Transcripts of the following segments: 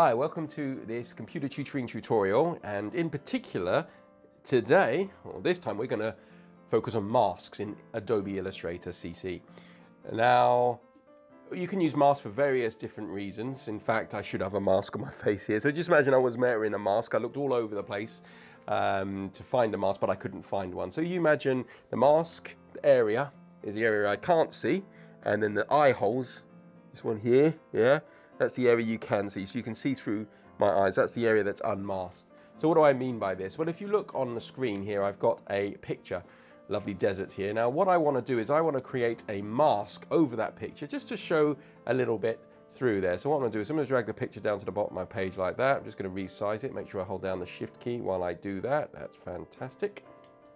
Hi, welcome to this computer tutoring tutorial and in particular today, or this time we're going to focus on masks in Adobe Illustrator CC. Now you can use masks for various different reasons. In fact, I should have a mask on my face here. So just imagine I was wearing a mask. I looked all over the place um, to find a mask, but I couldn't find one. So you imagine the mask area is the area I can't see, and then the eye holes, this one here, yeah, that's the area you can see. So you can see through my eyes. That's the area that's unmasked. So what do I mean by this? Well, if you look on the screen here, I've got a picture, lovely desert here. Now, what I want to do is I want to create a mask over that picture just to show a little bit through there. So what I'm going to do is I'm going to drag the picture down to the bottom of my page like that. I'm just going to resize it, make sure I hold down the shift key while I do that. That's fantastic.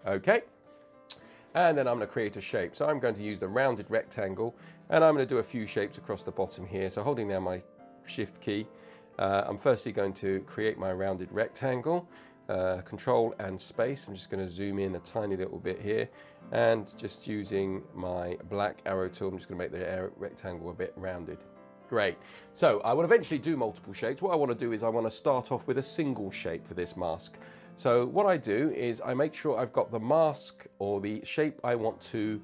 Okay. And then I'm going to create a shape. So I'm going to use the rounded rectangle and I'm going to do a few shapes across the bottom here. So holding down my shift key, uh, I'm firstly going to create my rounded rectangle. Uh, control and space. I'm just going to zoom in a tiny little bit here and just using my black arrow tool, I'm just going to make the rectangle a bit rounded. Great. So I will eventually do multiple shapes. What I want to do is I want to start off with a single shape for this mask. So what I do is I make sure I've got the mask or the shape I want to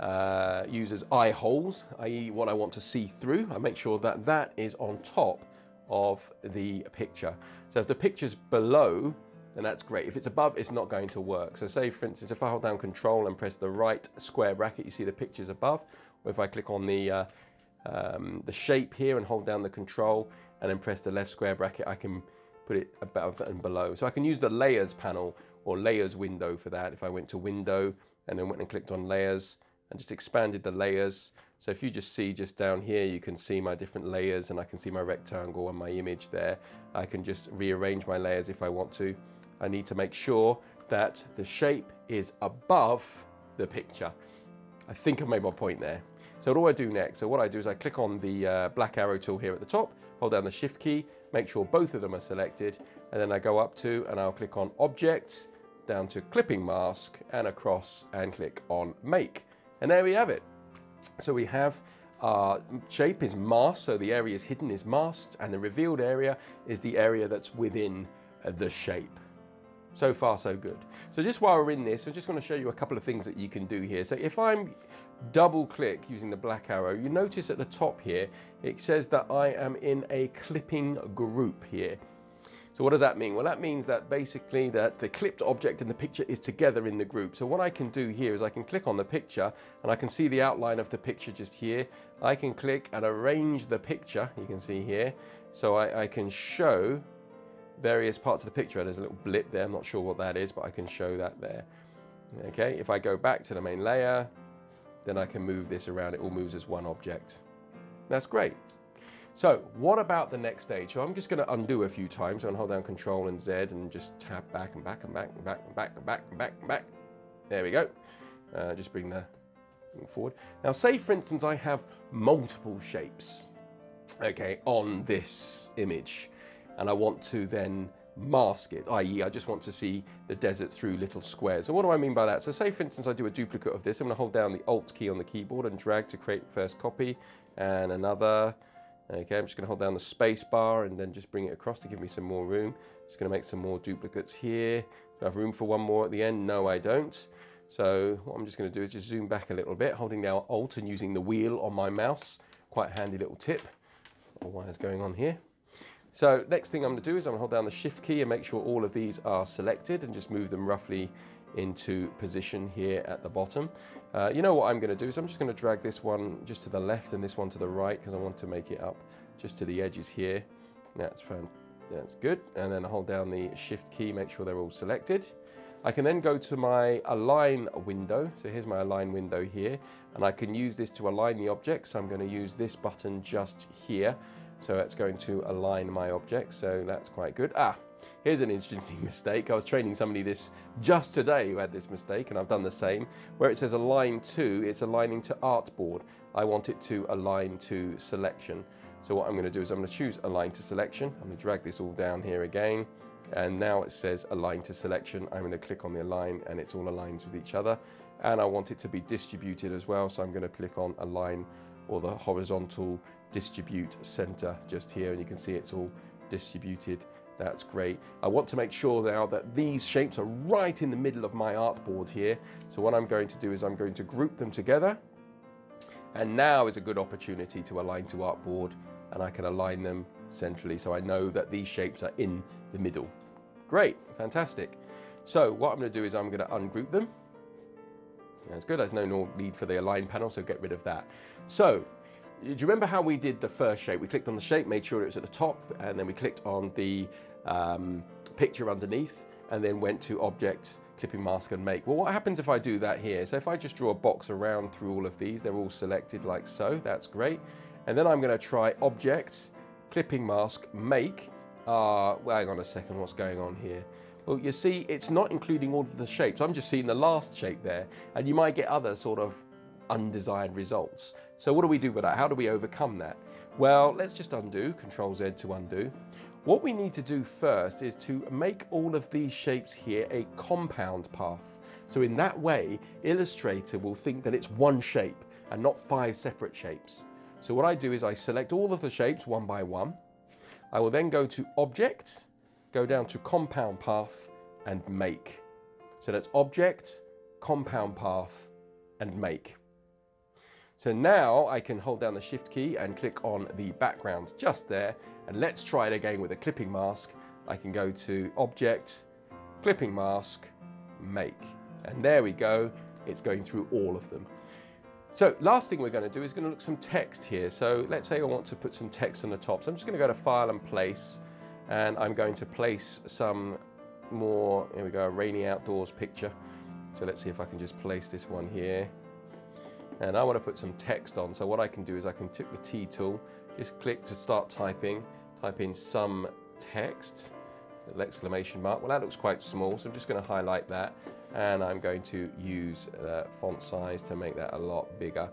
uh, use as eye holes, i.e. what I want to see through. I make sure that that is on top of the picture. So if the picture's below, then that's great. If it's above, it's not going to work. So say, for instance, if I hold down Control and press the right square bracket, you see the picture's above. Or if I click on the uh, um, the shape here and hold down the control and then press the left square bracket, I can put it above and below. So I can use the layers panel or layers window for that. If I went to window and then went and clicked on layers and just expanded the layers. So if you just see just down here, you can see my different layers and I can see my rectangle and my image there. I can just rearrange my layers if I want to. I need to make sure that the shape is above the picture. I think I've made my point there. So what do I do next? So what I do is I click on the uh, black arrow tool here at the top, hold down the shift key, make sure both of them are selected, and then I go up to and I'll click on object, down to clipping mask and across and click on make. And there we have it. So we have our shape is masked, so the area is hidden is masked, and the revealed area is the area that's within uh, the shape. So far, so good. So just while we're in this, I'm just to show you a couple of things that you can do here. So if I'm double click using the black arrow, you notice at the top here, it says that I am in a clipping group here. So what does that mean? Well, that means that basically that the clipped object and the picture is together in the group. So what I can do here is I can click on the picture and I can see the outline of the picture just here. I can click and arrange the picture, you can see here. So I, I can show various parts of the picture. There's a little blip there, I'm not sure what that is, but I can show that there. Okay, if I go back to the main layer, then I can move this around. It all moves as one object. That's great. So what about the next stage? So I'm just going to undo a few times. I'm going to hold down Control and Z and just tap back and back and back and back and back and back and back and back. There we go. Uh, just bring the thing forward. Now say for instance I have multiple shapes, okay, on this image and I want to then mask it, i.e. I just want to see the desert through little squares. So what do I mean by that? So say for instance I do a duplicate of this, I'm going to hold down the Alt key on the keyboard and drag to create first copy and another. Okay, I'm just going to hold down the space bar and then just bring it across to give me some more room. Just going to make some more duplicates here. Do I have room for one more at the end? No, I don't. So what I'm just going to do is just zoom back a little bit, holding down Alt and using the wheel on my mouse. Quite a handy little tip. What is going on here? So next thing I'm going to do is I'm going to hold down the shift key and make sure all of these are selected and just move them roughly into position here at the bottom. Uh, you know what I'm going to do is I'm just going to drag this one just to the left and this one to the right because I want to make it up just to the edges here. That's fine. That's good. And then I hold down the shift key, make sure they're all selected. I can then go to my align window. So here's my align window here. And I can use this to align the object. So I'm going to use this button just here. So it's going to align my object, so that's quite good. Ah, here's an interesting mistake. I was training somebody this just today who had this mistake, and I've done the same. Where it says align to, it's aligning to artboard. I want it to align to selection. So what I'm going to do is I'm going to choose align to selection. I'm going to drag this all down here again. And now it says align to selection. I'm going to click on the align and it's all aligned with each other. And I want it to be distributed as well. So I'm going to click on align or the horizontal distribute center just here and you can see it's all distributed. That's great. I want to make sure now that these shapes are right in the middle of my artboard here. So what I'm going to do is I'm going to group them together. And now is a good opportunity to align to artboard and I can align them centrally so I know that these shapes are in the middle. Great, fantastic. So what I'm going to do is I'm going to ungroup them. That's good. There's no need for the align panel, so get rid of that. So do you remember how we did the first shape? We clicked on the shape, made sure it was at the top, and then we clicked on the um, picture underneath, and then went to Object, Clipping Mask, and Make. Well, what happens if I do that here? So if I just draw a box around through all of these, they're all selected like so. That's great. And then I'm going to try Object, Clipping Mask, Make. Uh, well, hang on a second, what's going on here? Well, you see, it's not including all of the shapes. I'm just seeing the last shape there, and you might get other sort of undesired results. So what do we do with that? How do we overcome that? Well, let's just undo, Control Z to undo. What we need to do first is to make all of these shapes here a compound path. So in that way, Illustrator will think that it's one shape and not five separate shapes. So what I do is I select all of the shapes one by one. I will then go to Object, go down to Compound Path and Make. So that's Object, Compound Path and Make. So now I can hold down the shift key and click on the background just there. And let's try it again with a clipping mask. I can go to object, clipping mask, make. And there we go. It's going through all of them. So last thing we're going to do is going to look some text here. So let's say I want to put some text on the top. So I'm just going to go to file and place and I'm going to place some more, here we go, a rainy outdoors picture. So let's see if I can just place this one here and I want to put some text on. So what I can do is I can take the T tool, just click to start typing, type in some text, exclamation mark. Well, that looks quite small, so I'm just going to highlight that. And I'm going to use uh, font size to make that a lot bigger.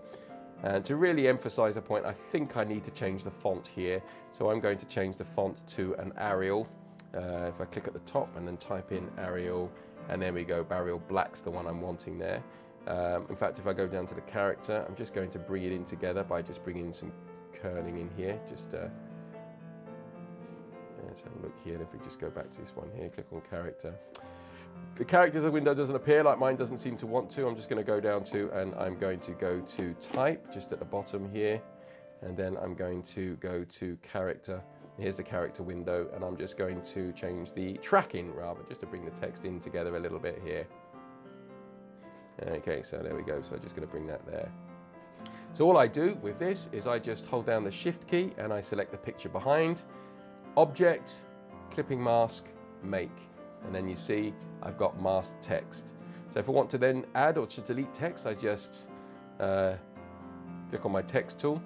And to really emphasize the point, I think I need to change the font here. So I'm going to change the font to an Arial. Uh, if I click at the top and then type in Arial, and there we go, Arial Black's the one I'm wanting there. Um, in fact, if I go down to the character, I'm just going to bring it in together by just bringing some kerning in here. Just uh, let's have a look here. And if we just go back to this one here, click on character. The characters window doesn't appear, like mine doesn't seem to want to. I'm just going to go down to, and I'm going to go to type, just at the bottom here. And then I'm going to go to character. Here's the character window, and I'm just going to change the tracking rather, just to bring the text in together a little bit here. Okay, so there we go. So I'm just going to bring that there. So all I do with this is I just hold down the shift key and I select the picture behind, object, clipping mask, make. And then you see I've got masked text. So if I want to then add or to delete text, I just uh, click on my text tool.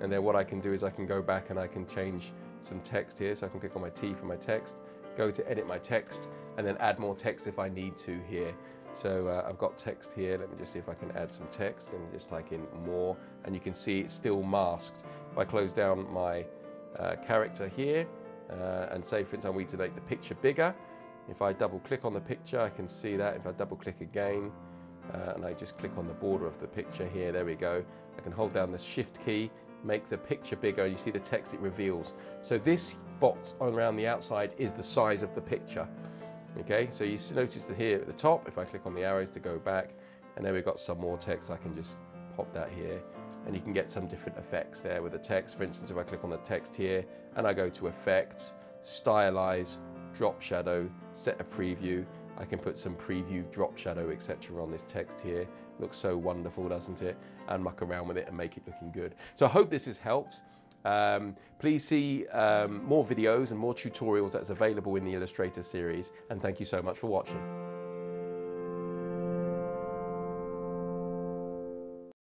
And then what I can do is I can go back and I can change some text here. So I can click on my T for my text, go to edit my text, and then add more text if I need to here. So uh, I've got text here. Let me just see if I can add some text and just type in more. And you can see it's still masked. If I close down my uh, character here uh, and say, for instance, I need to make the picture bigger. If I double click on the picture, I can see that. If I double click again, uh, and I just click on the border of the picture here, there we go. I can hold down the shift key, make the picture bigger, and you see the text it reveals. So this box around the outside is the size of the picture. Okay, so you notice that here at the top, if I click on the arrows to go back, and then we've got some more text, I can just pop that here. And you can get some different effects there with the text. For instance, if I click on the text here, and I go to Effects, Stylize, Drop Shadow, Set a Preview, I can put some preview, drop shadow, etc. on this text here. Looks so wonderful, doesn't it? And muck around with it and make it looking good. So I hope this has helped. Um, please see um, more videos and more tutorials that's available in the Illustrator series. And thank you so much for watching.